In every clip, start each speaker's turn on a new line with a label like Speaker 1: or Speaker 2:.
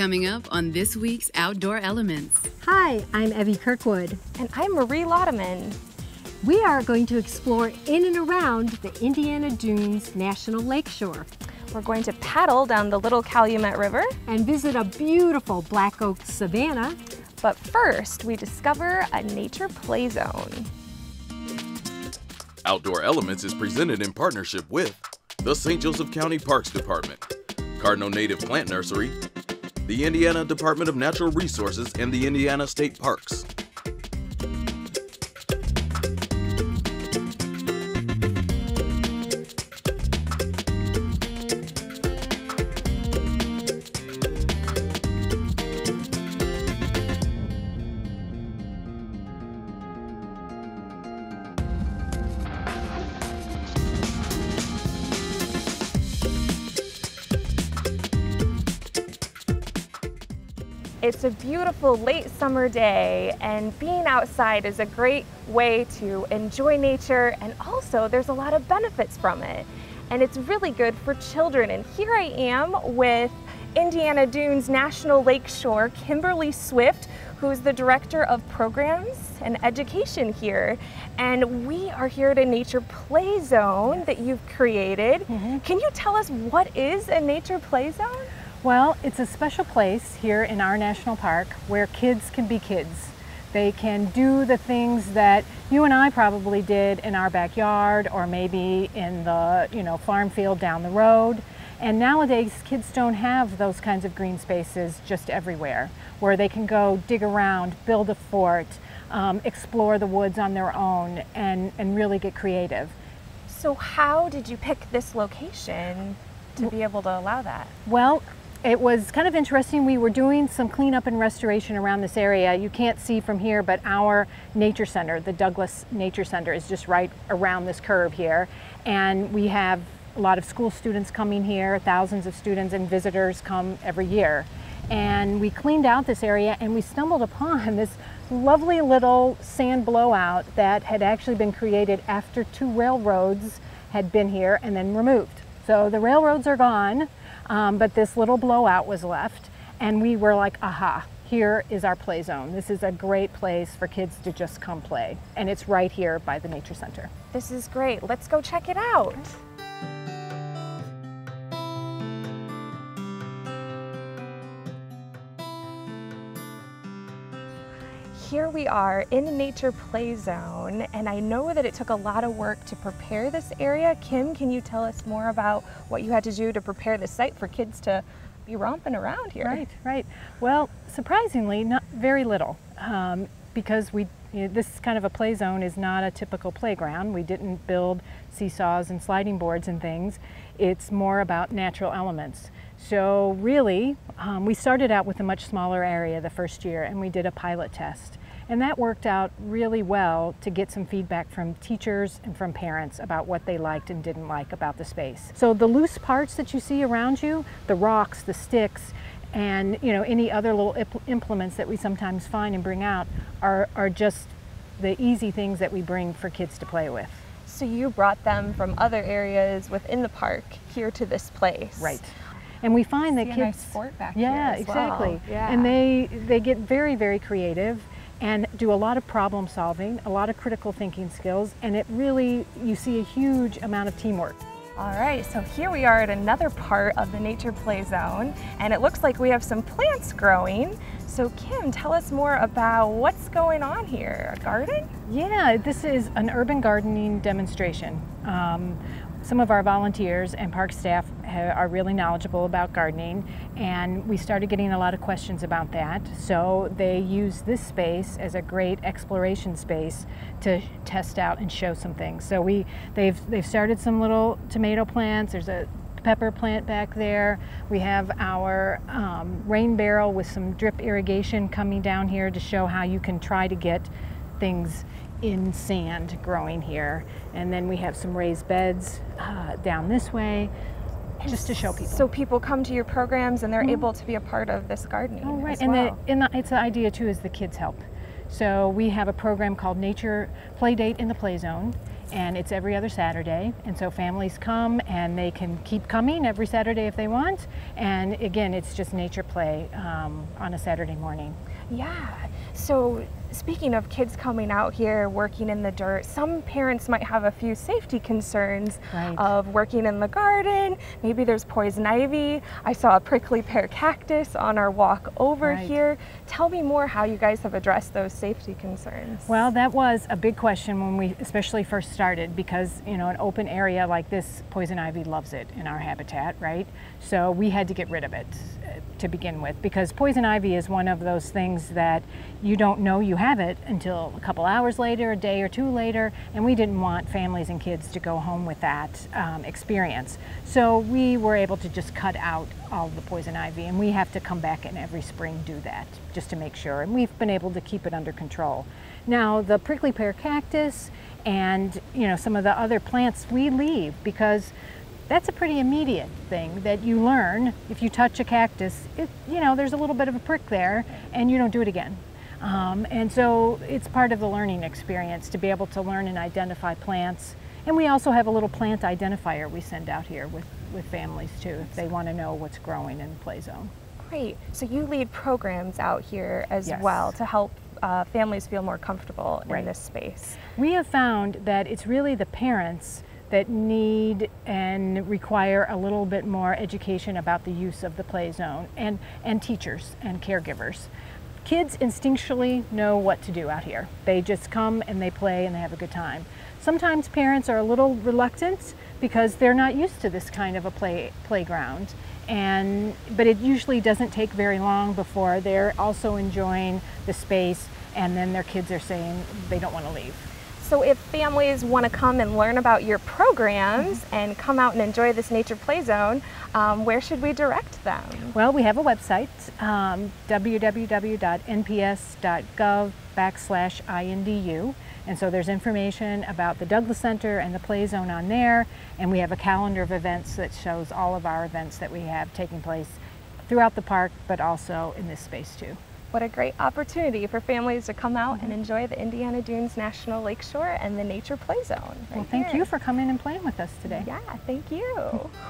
Speaker 1: Coming up on this week's Outdoor Elements.
Speaker 2: Hi, I'm Evie Kirkwood.
Speaker 3: And I'm Marie Laudeman.
Speaker 2: We are going to explore in and around the Indiana Dunes National Lakeshore.
Speaker 3: We're going to paddle down the Little Calumet River
Speaker 2: and visit a beautiful black oak savanna.
Speaker 3: But first, we discover a nature play zone.
Speaker 4: Outdoor Elements is presented in partnership with the St. Joseph County Parks Department, Cardinal Native Plant Nursery, the Indiana Department of Natural Resources, and the Indiana State Parks.
Speaker 3: It's a beautiful late summer day and being outside is a great way to enjoy nature and also there's a lot of benefits from it. And it's really good for children. And here I am with Indiana Dunes National Lakeshore, Kimberly Swift, who's the Director of Programs and Education here. And we are here at a nature play zone that you've created. Mm -hmm. Can you tell us what is a nature play zone?
Speaker 5: Well, it's a special place here in our national park where kids can be kids. They can do the things that you and I probably did in our backyard or maybe in the, you know, farm field down the road. And nowadays, kids don't have those kinds of green spaces just everywhere where they can go dig around, build a fort, um, explore the woods on their own, and, and really get creative.
Speaker 3: So, how did you pick this location to be able to allow that?
Speaker 5: Well, it was kind of interesting. We were doing some cleanup and restoration around this area. You can't see from here, but our nature center, the Douglas Nature Center, is just right around this curve here. And we have a lot of school students coming here, thousands of students and visitors come every year. And we cleaned out this area and we stumbled upon this lovely little sand blowout that had actually been created after two railroads had been here and then removed. So the railroads are gone, um, but this little blowout was left, and we were like, aha, here is our play zone. This is a great place for kids to just come play. And it's right here by the Nature Center.
Speaker 3: This is great. Let's go check it out. We are in the nature play zone and I know that it took a lot of work to prepare this area. Kim, can you tell us more about what you had to do to prepare the site for kids to be romping around here?
Speaker 5: Right, right. Well, surprisingly, not very little um, because we you know, this kind of a play zone is not a typical playground. We didn't build seesaws and sliding boards and things. It's more about natural elements. So really, um, we started out with a much smaller area the first year and we did a pilot test. And that worked out really well to get some feedback from teachers and from parents about what they liked and didn't like about the space. So the loose parts that you see around you, the rocks, the sticks, and you know any other little implements that we sometimes find and bring out are, are just the easy things that we bring for kids to play with.
Speaker 3: So you brought them from other areas within the park here to this place.
Speaker 5: Right. And we find that
Speaker 3: kids
Speaker 5: nice
Speaker 3: sport back
Speaker 5: yeah, exactly. Well. Yeah. And they they get very very creative and do a lot of problem solving, a lot of critical thinking skills, and it really, you see a huge amount of teamwork.
Speaker 3: All right, so here we are at another part of the Nature Play Zone, and it looks like we have some plants growing. So Kim, tell us more about what's going on here. A garden?
Speaker 5: Yeah, this is an urban gardening demonstration. Um, some of our volunteers and park staff are really knowledgeable about gardening and we started getting a lot of questions about that. So they use this space as a great exploration space to test out and show some things. So we they've they've started some little tomato plants. There's a pepper plant back there. We have our um, rain barrel with some drip irrigation coming down here to show how you can try to get things in sand growing here. And then we have some raised beds uh, down this way just to show people.
Speaker 3: So people come to your programs and they're mm -hmm. able to be a part of this gardening.
Speaker 5: Oh, right.
Speaker 3: and,
Speaker 5: well. the, and the, it's the idea too is the kids help. So we have a program called Nature Play Date in the Play Zone. and it's every other Saturday. And so families come and they can keep coming every Saturday if they want. And again, it's just nature play um, on a Saturday morning.
Speaker 3: Yeah. So speaking of kids coming out here working in the dirt, some parents might have a few safety concerns
Speaker 5: Right.
Speaker 3: of working in the garden. Maybe there's poison ivy. I saw a prickly pear cactus on our walk over
Speaker 5: Right.
Speaker 3: here. Tell me more how you guys have addressed those safety concerns.
Speaker 5: Well, that was a big question when we especially first started because, you know, an open area like this, poison ivy loves it in our habitat, right? So we had to get rid of it to begin with because poison ivy is one of those things that you don't know you have it until a couple hours later, a day or two later, and we didn't want families and kids to go home with that um, experience. So we were able to just cut out all the poison ivy, and we have to come back and every spring do that just to make sure. And we've been able to keep it under control. Now the prickly pear cactus and you know some of the other plants we leave because that's a pretty immediate thing that you learn if you touch a cactus it, you know there's a little bit of a prick there and you don't do it again um, and so it's part of the learning experience to be able to learn and identify plants and we also have a little plant identifier we send out here with, with families too if they want to know what's growing in the play zone
Speaker 3: Great. So you lead programs out here as
Speaker 5: Yes.
Speaker 3: well to help uh, families feel more comfortable in this space.
Speaker 5: We have found that it's really the parents that need and require a little bit more education about the use of the play zone and, and teachers and caregivers. Kids instinctually know what to do out here. They just come and they play and they have a good time. Sometimes parents are a little reluctant because they're not used to this kind of a play playground. And but it usually doesn't take very long before they're also enjoying the space and then their kids are saying they don't want to leave.
Speaker 3: So if families want to come and learn about your programs and come out and enjoy this nature play zone, um, where should we direct them?
Speaker 5: Well, we have a website, um, www.nps.gov backslash INDU. And so there's information about the Douglas Center and the Play Zone on there. And we have a calendar of events that shows all of our events that we have taking place throughout the park, but also in this space too.
Speaker 3: What a great opportunity for families to come out and enjoy the Indiana Dunes National Lakeshore and the Nature Play Zone.
Speaker 5: Well, thank
Speaker 3: here.
Speaker 5: you for coming and playing with us today.
Speaker 3: Yeah, thank you.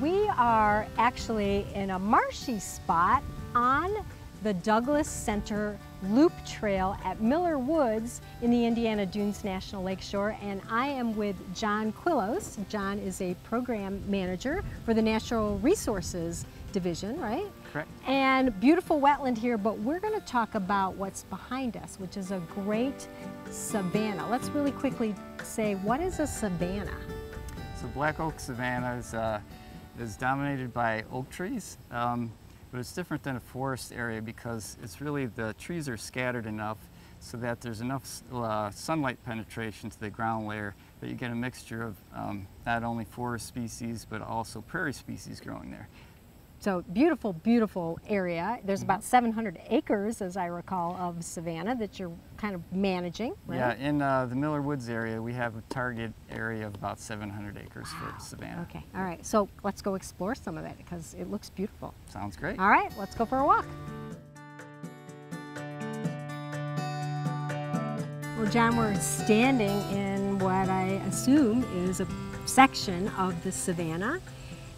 Speaker 2: We are actually in a marshy spot on the Douglas Center Loop Trail at Miller Woods in the Indiana Dunes National Lakeshore, and I am with John Kwilosz. John is a program manager for the Natural Resources Division, right?
Speaker 6: Correct.
Speaker 2: And beautiful wetland here, but we're going to talk about what's behind us, which is a great savanna. Let's really quickly say, what is a savanna?
Speaker 6: So black oak savanna is, uh, is dominated by oak trees, um, but it's different than a forest area because it's really the trees are scattered enough so that there's enough uh, sunlight penetration to the ground layer that you get a mixture of um, not only forest species but also prairie species growing there.
Speaker 2: So beautiful, beautiful area. There's about 700 acres, as I recall, of savanna that you're kind of managing, right?
Speaker 6: Yeah, in uh, the Miller Woods area, we have a target area of about 700 acres for savanna.
Speaker 2: Okay, all right. So let's go explore some of it because it looks beautiful.
Speaker 6: Sounds great.
Speaker 2: All right, let's go for a walk. Well, John, we're standing in what I assume is a section of the savanna.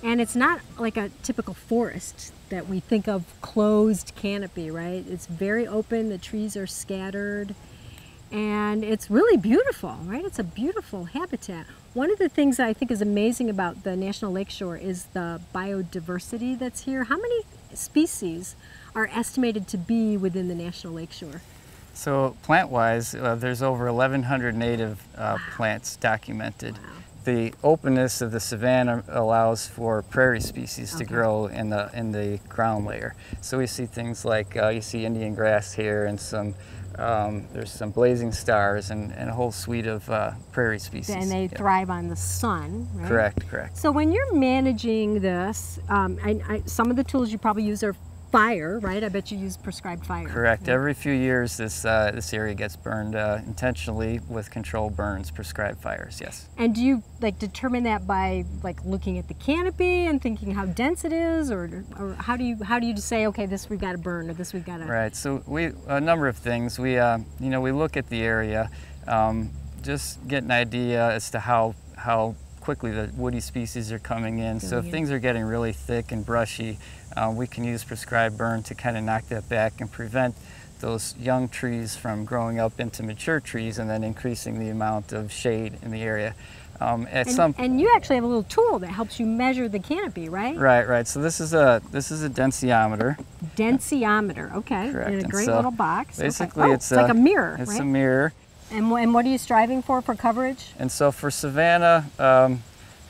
Speaker 2: And it's not like a typical forest that we think of closed canopy, right? It's very open, the trees are scattered, and it's really beautiful, right? It's a beautiful habitat. One of the things I think is amazing about the National Lakeshore is the biodiversity that's here. How many species are estimated to be within the National Lakeshore?
Speaker 6: So plant-wise, uh, there's over 1,100 native uh, plants documented. The openness of the savanna allows for prairie species to
Speaker 2: Okay.
Speaker 6: grow in the in the ground layer. So we see things like uh, you see Indian grass here, and some um, there's some blazing stars, and, and a whole suite of uh, prairie species.
Speaker 2: And they
Speaker 6: Yeah.
Speaker 2: thrive on the sun, right?
Speaker 6: Correct, correct.
Speaker 2: So when you're managing this, um, I, I, some of the tools you probably use are fire, right? I bet you use prescribed fire.
Speaker 6: Correct. Every few years, this uh, this area gets burned uh, intentionally with controlled burns, prescribed fires. Yes.
Speaker 2: And do you like determine that by like looking at the canopy and thinking how dense it is, or, or how do you how do you say okay this we've got to burn or this we've got to
Speaker 6: Right. So we a number of things. We uh, you know we look at the area, um, just get an idea as to how how quickly the woody species are coming in. So if things are getting really thick and brushy, uh, we can use prescribed burn to kind of knock that back and prevent those young trees from growing up into mature trees and then increasing the amount of shade in the area. Um, at
Speaker 2: And,
Speaker 6: some
Speaker 2: and you actually have a little tool that helps you measure the canopy, right?
Speaker 6: right, right. So this is a this is a densiometer.
Speaker 2: Densiometer, okay.
Speaker 6: Correct.
Speaker 2: In a great
Speaker 6: so
Speaker 2: little box. Okay.
Speaker 6: Basically,
Speaker 2: Oh,
Speaker 6: it's,
Speaker 2: like
Speaker 6: a
Speaker 2: a mirror,
Speaker 6: It's
Speaker 2: right?
Speaker 6: a mirror.
Speaker 2: And, and what are you striving for for coverage?
Speaker 6: And so for savanna, um,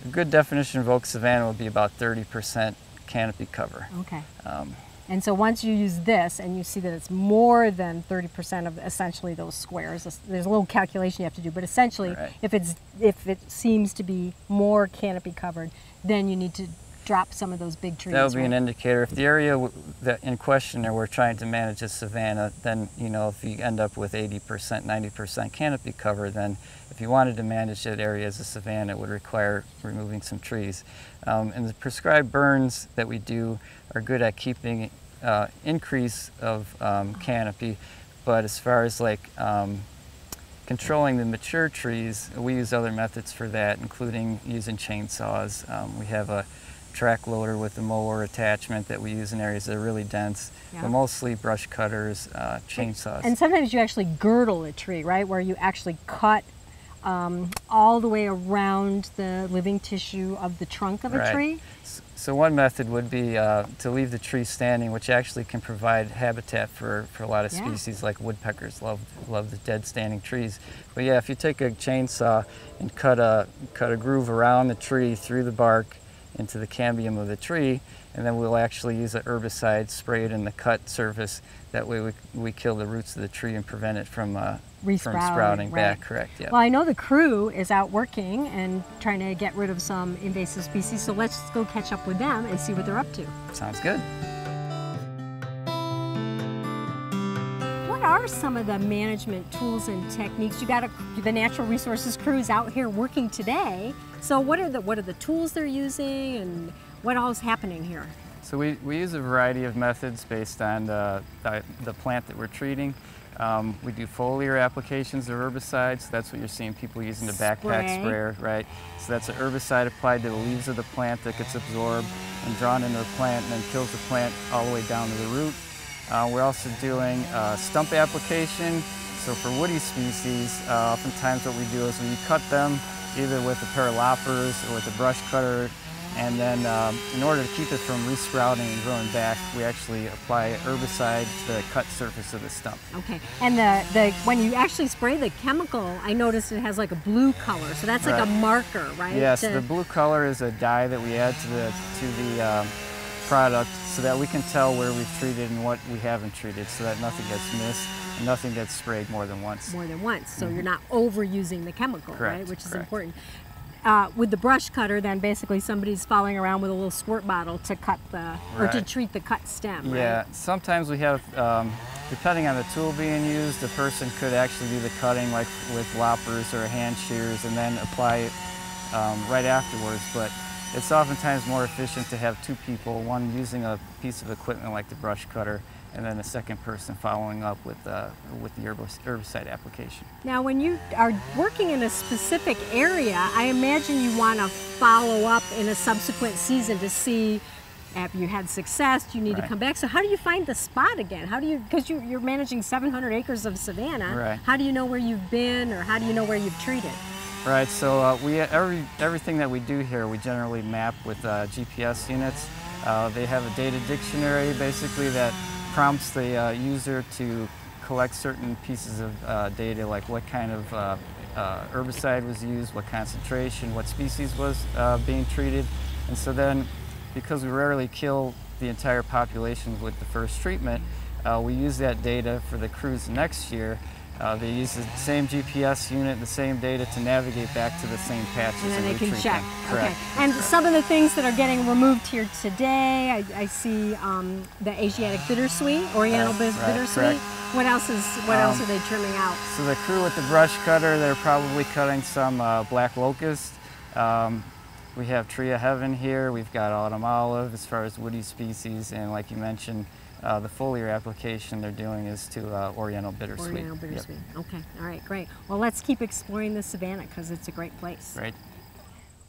Speaker 6: a good definition of oak savanna would be about 30% canopy cover.
Speaker 2: Okay.
Speaker 6: Um,
Speaker 2: And so once you use this and you see that it's more than 30% of essentially those squares, there's- there's a little calculation you have to do, but essentially
Speaker 6: Right.
Speaker 2: if it's if it seems to be more canopy covered, then you need to drop some of those big trees.
Speaker 6: that would be an indicator. If the area that in question that we're trying to manage is savanna, then you know if you end up with 80%, 90% canopy cover, then if you wanted to manage that area as a savanna, it would require removing some trees. Um, and the prescribed burns that we do are good at keeping uh, increase of um, canopy, but as far as like um, controlling the mature trees, we use other methods for that, including using chainsaws. Um, we have a track loader with the mower attachment that we use in areas that are really dense,
Speaker 2: Yeah.
Speaker 6: but mostly brush cutters, uh, chainsaws.
Speaker 2: And sometimes you actually girdle a tree, right? Where you actually cut um, all the way around the living tissue of the trunk of a
Speaker 6: Right.
Speaker 2: tree.
Speaker 6: So one method would be uh, to leave the tree standing, which actually can provide habitat for, for a lot of
Speaker 2: Yeah.
Speaker 6: species like woodpeckers love love the dead standing trees. But yeah, if you take a chainsaw and cut a cut a groove around the tree through the bark into the cambium of the tree, and then we'll actually use an herbicide, spray it in the cut surface. That way we, we kill the roots of the tree and prevent it from uh, from sprouting
Speaker 2: right.
Speaker 6: back. Correct. Yeah.
Speaker 2: Well, I know the crew is out working and trying to get rid of some invasive species, so let's go catch up with them and see what they're up to.
Speaker 6: Sounds good.
Speaker 2: Are some of the management tools and techniques? You got a, the natural resources crews out here working today. So what are the what are the tools they're using and what all is happening here?
Speaker 6: So we, we use a variety of methods based on the, the, the plant that we're treating. Um, we do foliar applications of herbicides. That's what you're seeing people using the backpack
Speaker 2: Spray.
Speaker 6: sprayer, right? So that's an herbicide applied to the leaves of the plant that gets absorbed and drawn into the plant and then kills the plant all the way down to the root. Uh, we're also doing uh, stump application. So for woody species, uh, oftentimes what we do is we cut them either with a pair of loppers or with a brush cutter and then um, in order to keep it from resprouting and growing back, we actually apply herbicide to the cut surface of the stump.
Speaker 2: Okay. And the, the when you actually spray the chemical, I noticed it has like a blue color. So that's like a marker, right?
Speaker 6: Yes,
Speaker 2: To-
Speaker 6: the blue color is a dye that we add to the to the um, product so that we can tell where we've treated and what we haven't treated, so that nothing gets missed and nothing gets sprayed more than once.
Speaker 2: more than once. So you're not overusing the chemical, right?
Speaker 6: Mm-hmm.
Speaker 2: Which is
Speaker 6: correct.
Speaker 2: important. Uh, with the brush cutter, then basically somebody's following around with a little squirt bottle to cut the or to treat the cut stem. right?
Speaker 6: Yeah, sometimes we have, um, depending on the tool being used, the person could actually do the cutting like with loppers or hand shears and then apply it um, right afterwards. But it's oftentimes more efficient to have two people, one using a piece of equipment like the brush cutter, and then a second person following up with, uh, with the herbicide application.
Speaker 2: Now, when you are working in a specific area, I imagine you want to follow up in a subsequent season to see have you had success. Do you need to come back? So, how do you find the spot again? How do you because you, you're managing 700 acres of savanna?
Speaker 6: Right.
Speaker 2: How do you know where you've been, or how do you know where you've treated?
Speaker 6: Right, so uh, we every everything that we do here, we generally map with uh, GPS units. Uh, they have a data dictionary, basically that prompts the uh, user to collect certain pieces of uh, data, like what kind of uh, herbicide was used, what concentration, what species was being treated, and so then, because we rarely kill the entire population with the first treatment, we use that data for the crews next year Uh, they use the same GPS unit, the same data to navigate back to the same patches
Speaker 2: And then they can check. Okay.
Speaker 6: Correct.
Speaker 2: And some of the things that are getting removed here today, I, I see um, the Asiatic bittersweet, Oriental
Speaker 6: Right, right,
Speaker 2: bittersweet.
Speaker 6: correct.
Speaker 2: What else is? What else
Speaker 6: Um,
Speaker 2: are they trimming out?
Speaker 6: So the crew with the brush cutter, they're probably cutting some uh, black locust. Um, we have tree of heaven here. We've got autumn olive as far as woody species, and like you mentioned, uh, the foliar application they're doing is to uh, oriental bittersweet.
Speaker 2: Oriental
Speaker 6: Yep.
Speaker 2: bittersweet. Okay. All right. Great. Well, let's keep exploring the savannah because it's a great place.
Speaker 6: Right.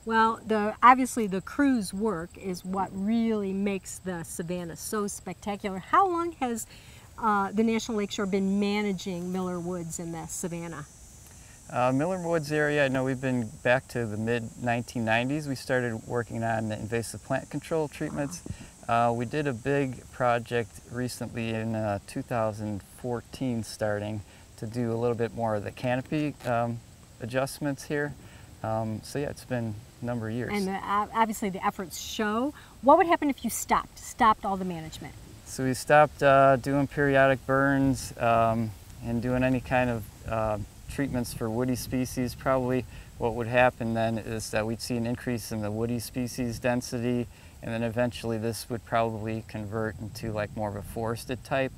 Speaker 2: Well, the obviously the crew's work is what really makes the savannah so spectacular. How long has uh, the National Lakeshore been managing Miller Woods in the savannah?
Speaker 6: Uh, Miller Woods area, I know we've been back to the mid 1990s. We started working on the invasive plant control treatments. Uh, we did a big project recently in uh, 2014 starting to do a little bit more of the canopy um, adjustments here. Um, so yeah, it's been a number of years.
Speaker 2: And the, obviously the efforts show. What would happen if you stopped? Stopped all the management?
Speaker 6: So we stopped uh, doing periodic burns um, and doing any kind of uh, treatments for woody species. Probably what would happen then is that we'd see an increase in the woody species density, and then eventually this would probably convert into like more of a forested type.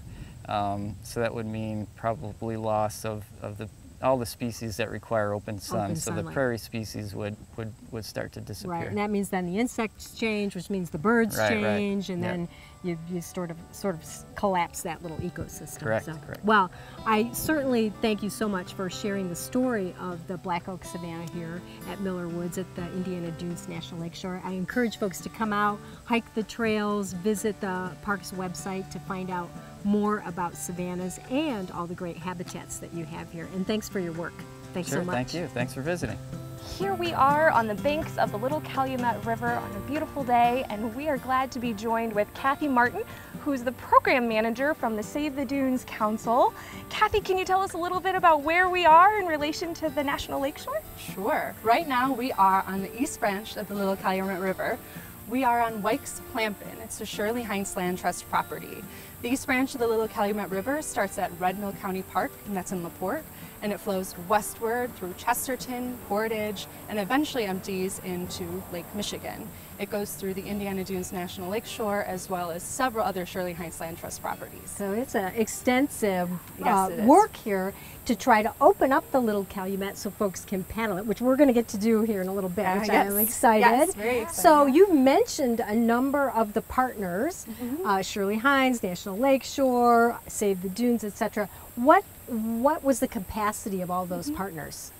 Speaker 6: Um, so that would mean probably loss of, of the all the species that require open sun.
Speaker 2: Open
Speaker 6: so the prairie species would, would, would start to disappear.
Speaker 2: Right, and that means then the insects change, which means the birds
Speaker 6: Right, right.
Speaker 2: change, and
Speaker 6: Yep.
Speaker 2: then you, you sort of sort of collapse that little ecosystem.
Speaker 6: Correct, correct.
Speaker 2: Well, I certainly thank you so much for sharing the story of the Black Oak savanna here at Miller Woods at the Indiana Dunes National Lakeshore. I encourage folks to come out, hike the trails, visit the park's website to find out more about savannas and all the great habitats that you have here. And thanks for your work. Thanks
Speaker 6: Sure,
Speaker 2: so much.
Speaker 6: thank you. Thanks for visiting.
Speaker 3: Here we are on the banks of the Little Calumet River on a beautiful day, and we are glad to be joined with Kathy Martin, who's the program manager from the Save the Dunes Council. Kathy, can you tell us a little bit about where we are in relation to the National Lakeshore?
Speaker 7: Sure. Right now we are on the east branch of the Little Calumet River. We are on Wykes Plampin. It's the Shirley Heinz Land Trust property. The east branch of the Little Calumet River starts at Red Mill County Park, and that's in LaPorte, and it flows westward through Chesterton, Portage, and eventually empties into Lake Michigan. It goes through the Indiana Dunes National Lakeshore as well as several other Shirley Heinz Land Trust properties.
Speaker 2: So it's an extensive
Speaker 7: Yes,
Speaker 2: uh, work here to try to open up the little Calumet so folks can paddle it, which we're going to get to do here in a little bit,
Speaker 7: Uh,
Speaker 2: which
Speaker 7: yes.
Speaker 2: I'm excited.
Speaker 7: Yes, very excited.
Speaker 2: So you've mentioned a number of the partners,
Speaker 7: Mm-hmm.
Speaker 2: uh, Shirley Heinz, National Lakeshore, Save the Dunes, etc. What what was the capacity of all those partners?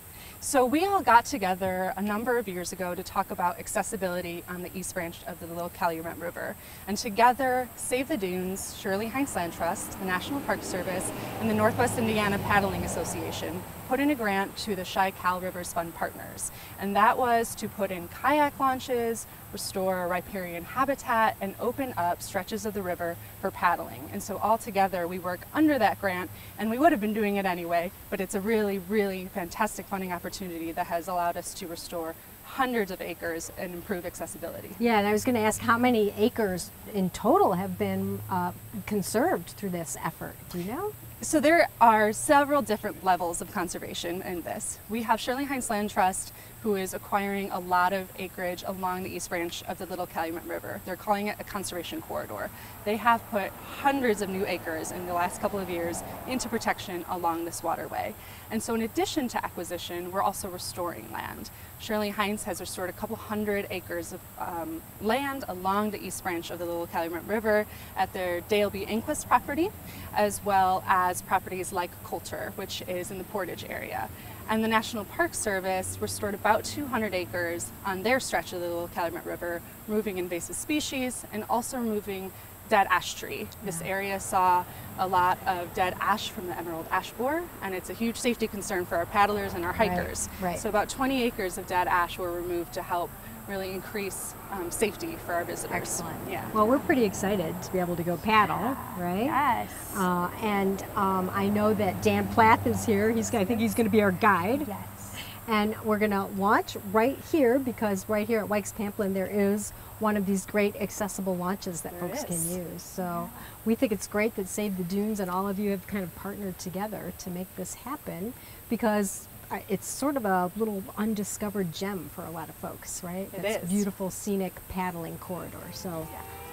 Speaker 7: So we all got together a number of years ago to talk about accessibility on the east branch of the Little Calumet River. And together, Save the Dunes, Shirley Heinz Land Trust, the National Park Service, and the Northwest Indiana Paddling Association put in a grant to the Chi-Cal Rivers Fund partners. And that was to put in kayak launches, restore riparian habitat, and open up stretches of the river for paddling. And so all together we work under that grant, and we would have been doing it anyway, but it's a really, really fantastic funding opportunity that has allowed us to restore hundreds of acres and improve accessibility.
Speaker 2: Yeah, and I was going to ask how many acres in total have been uh, conserved through this effort. Do you know?
Speaker 7: So there are several different levels of conservation in this. We have Shirley Heinz Land Trust, who is acquiring a lot of acreage along the east branch of the Little Calumet River. They're calling it a conservation corridor. They have put hundreds of new acres in the last couple of years into protection along this waterway. And so in addition to acquisition, we're also restoring land. Shirley Heinz has restored a couple hundred acres of um, land along the east branch of the Little Calumet River at their Dale B. Engquist property, as well as properties like Coulter, which is in the Portage area. And the National Park Service restored about 200 acres on their stretch of the Little Calumet River, removing invasive species and also removing dead ash tree. This area saw a lot of dead ash from the emerald ash borer, and it's a huge safety concern for our paddlers and our hikers.
Speaker 2: right.
Speaker 7: So about 20 acres of dead ash were removed to help really increase um, safety for our visitors. Excellent. Yeah.
Speaker 2: Well, we're pretty excited to be able to go paddle, right?
Speaker 3: Yes.
Speaker 2: Uh, and um, I know that Dan Plath is here. He's, I think he's going to be our guide.
Speaker 3: yes.
Speaker 2: And we're going to launch right here because right here at Wykes Plampin there is one of these great accessible launches that
Speaker 3: There
Speaker 2: folks can use. So we think it's great that Save the Dunes and all of you have kind of partnered together to make this happen because it's sort of a little undiscovered gem for a lot of folks, right?
Speaker 3: It
Speaker 2: That's
Speaker 3: is.
Speaker 2: beautiful scenic paddling corridor. So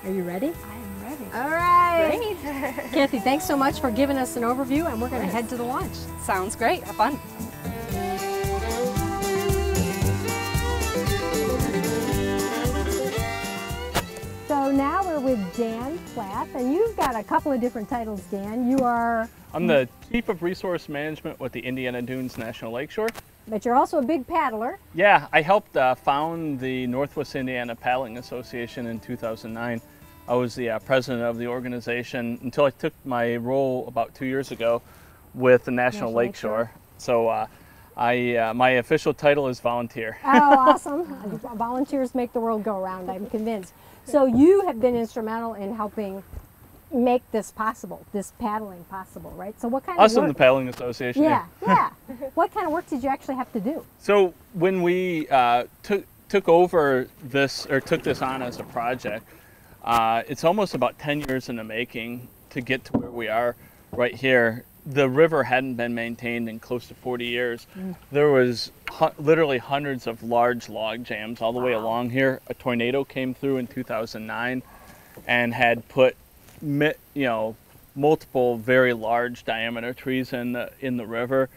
Speaker 2: are you ready?
Speaker 3: I'm ready.
Speaker 2: All right. Kathy, thanks so much for giving us an overview and we're going to head to the launch.
Speaker 7: Sounds great. Have fun.
Speaker 2: So now we're with Dan Plath, and you've got a couple of different titles, Dan. You are,
Speaker 8: I'm the Chief of Resource Management with the Indiana Dunes National Lakeshore.
Speaker 2: but you're also a big paddler.
Speaker 8: Yeah, I helped uh, found the Northwest Indiana Paddling Association in 2009. I was the uh, president of the organization until I took my role about two years ago with the National,
Speaker 2: National
Speaker 8: Lakeshore.
Speaker 2: Lakeshore.
Speaker 8: So uh, I, uh, my official title is volunteer.
Speaker 2: Oh, awesome. Volunteers make the world go round, I'm convinced. So you have been instrumental in helping make this possible, this paddling possible, right? So what kind
Speaker 8: Us
Speaker 2: of
Speaker 8: in the? Paddling Association.
Speaker 2: yeah, yeah. what kind of work did you actually have to do?
Speaker 8: So when we uh, took took over this or took this on as a project, uh, it's almost about 10 years in the making to get to where we are right here. The river hadn't been maintained in close to 40 years. There was hu- literally hundreds of large log jams all the way along here. A tornado came through in 2009 and had put you know multiple very large diameter trees in the in the river.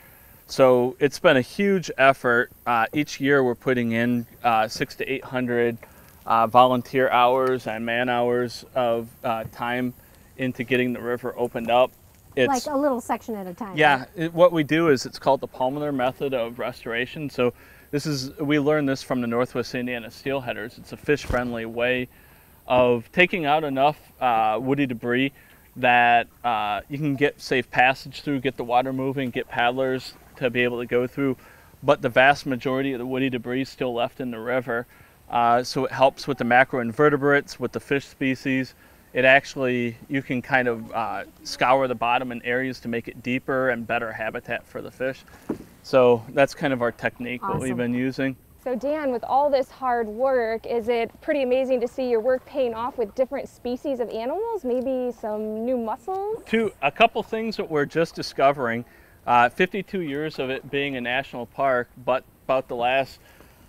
Speaker 8: So it's been a huge effort. Uh, each year we're putting in uh, six to eight hundred uh, volunteer hours and man hours of uh, time into getting the river opened up. It's
Speaker 2: like a little section at a time.
Speaker 8: yeah,
Speaker 2: right?
Speaker 8: it, what we do is it's called the Palmiter method of restoration. So this is we learned this from the Northwest Indiana steelheaders. It's a fish-friendly way of taking out enough uh, woody debris that uh, you can get safe passage through, get the water moving, get paddlers to be able to go through. But the vast majority of the woody debris is still left in the river. Uh, so it helps with the macroinvertebrates, with the fish species. It actually, you can kind of uh, scour the bottom in areas to make it deeper and better habitat for the fish. So that's kind of our technique, what we've been using.
Speaker 3: So Dan, with all this hard work, is it pretty amazing to see your work paying off with different species of animals? Maybe some new mussels?
Speaker 8: Two, a couple things that we're just discovering. Uh, 52 years of it being a national park, but about the last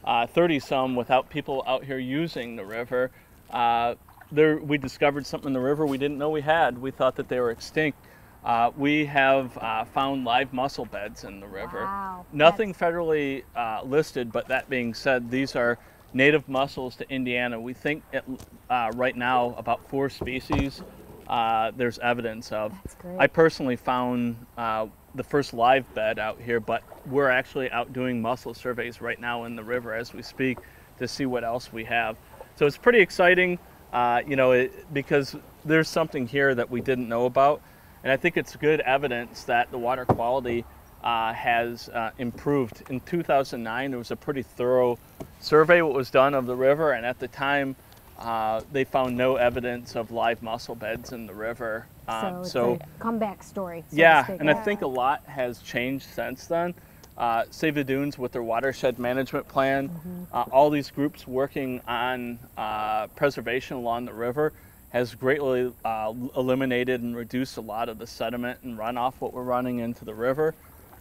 Speaker 8: uh, 30 some without people out here using the river. Uh, there, we discovered something in the river we didn't know we had. We thought that they were extinct. Uh, we have uh, found live mussel beds in the river.
Speaker 2: Wow,
Speaker 8: Nothing federally uh, listed, but that being said, these are native mussels to Indiana. We think at, uh, right now about four species uh, there's evidence of.
Speaker 2: That's.
Speaker 8: I personally found uh, the first live bed out here, but we're actually out doing mussel surveys right now in the river as we speak to see what else we have. So it's pretty exciting, uh, you know, it, because there's something here that we didn't know about. And I think it's good evidence that the water quality uh, has uh, improved. In 2009, there was a pretty thorough survey what was done of the river, and at the time, uh, they found no evidence of live mussel beds in the river.
Speaker 2: So
Speaker 8: Um,
Speaker 2: it's
Speaker 8: so
Speaker 2: a comeback story. so
Speaker 8: yeah, and I think a lot has changed since then. Uh, Save the Dunes with their watershed management plan, uh, all these groups working on uh, preservation along the river has greatly uh, eliminated and reduced a lot of the sediment and runoff what we're running into the river.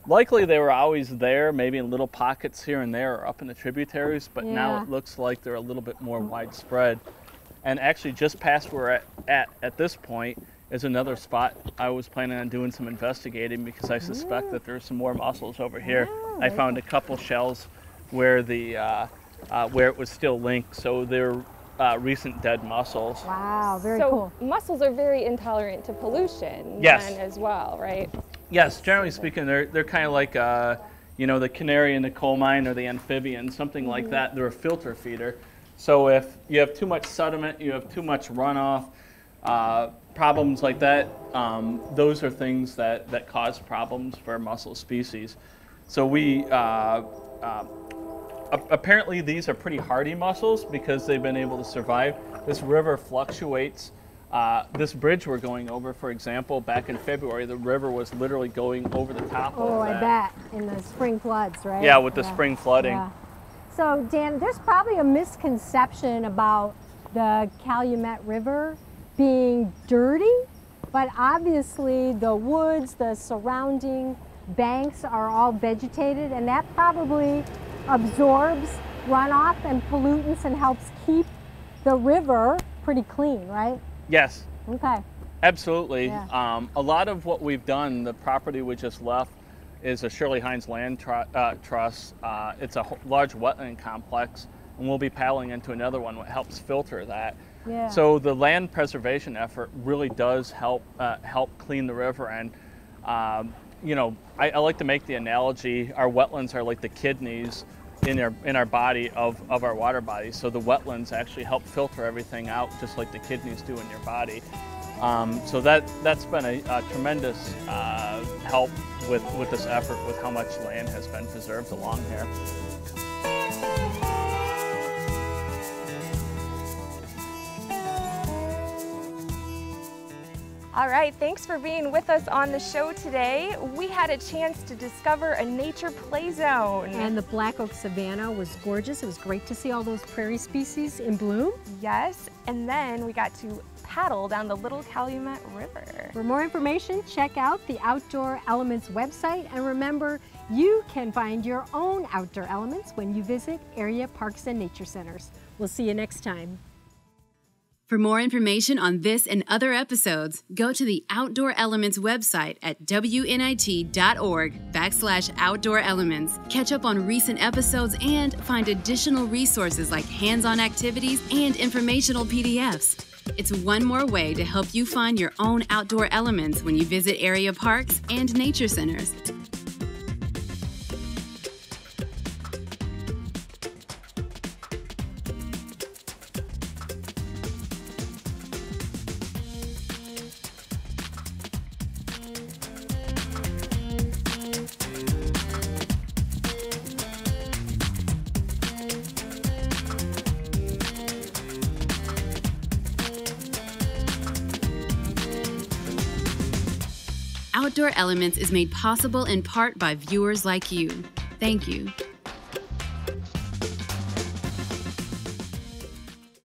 Speaker 8: Likely they were always there, maybe in little pockets here and there or up in the tributaries, but now it looks like they're a little bit more widespread. And actually, just past where we're at, at at this point is another spot I was planning on doing some investigating because I suspect that there's some more mussels over here.
Speaker 2: Oh,
Speaker 8: I found a couple shells where the uh, uh, where it was still linked, so they're uh, recent dead mussels.
Speaker 2: Wow, very
Speaker 3: so
Speaker 2: cool.
Speaker 3: mussels are very intolerant to pollution
Speaker 8: Yes.
Speaker 3: then as well, right?
Speaker 8: Yes, generally speaking, they're they're kind of like uh, you know the canary in the coal mine or the amphibian, something like that. They're a filter feeder. So if you have too much sediment, you have too much runoff, uh, problems like that, um, those are things that that cause problems for mussel species. So we. Apparently these are pretty hardy mussels because they've been able to survive. This river fluctuates Uh, this bridge we're going over, for example, back in February, the river was literally going over the top
Speaker 2: Oh,
Speaker 8: of
Speaker 2: I bet in the spring floods, right?
Speaker 8: Yeah, with the spring flooding.
Speaker 2: Yeah. So, Dan, there's probably a misconception about the Calumet River being dirty, but obviously the woods, the surrounding banks are all vegetated, and that probably absorbs runoff and pollutants and helps keep the river pretty clean, right?
Speaker 8: Yes,
Speaker 2: Okay.
Speaker 8: absolutely.
Speaker 2: Yeah.
Speaker 8: Um, a lot of what we've done, the property we just left, is a Shirley Heinz Land tru- uh, Trust. Uh, it's a large wetland complex, and we'll be paddling into another one that helps filter that.
Speaker 2: Yeah.
Speaker 8: So the land preservation effort really does help uh, help clean the river, and um, you know, I, I like to make the analogy: our wetlands are like the kidneys in our in our body of, of our water body. So the wetlands actually help filter everything out, just like the kidneys do in your body. Um, so that that's been a, a tremendous uh, help with with this effort, with how much land has been preserved along here.
Speaker 3: All right, thanks for being with us on the show today. We had a chance to discover a nature play zone.
Speaker 2: And the black oak savanna was gorgeous. It was great to see all those prairie species in bloom.
Speaker 3: yes, and then we got to paddle down the Little Calumet River.
Speaker 2: For more information, check out the Outdoor Elements website. And remember, you can find your own outdoor elements when you visit area parks and nature centers. We'll see you next time.
Speaker 1: For more information on this and other episodes, go to the Outdoor Elements website at wnit.org backslash outdoor elements. Catch up on recent episodes and find additional resources like hands-on activities and informational PDFs. It's one more way to help you find your own outdoor elements when you visit area parks and nature centers. Elements is made possible in part by viewers like you. Thank you.